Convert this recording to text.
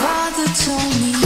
father told me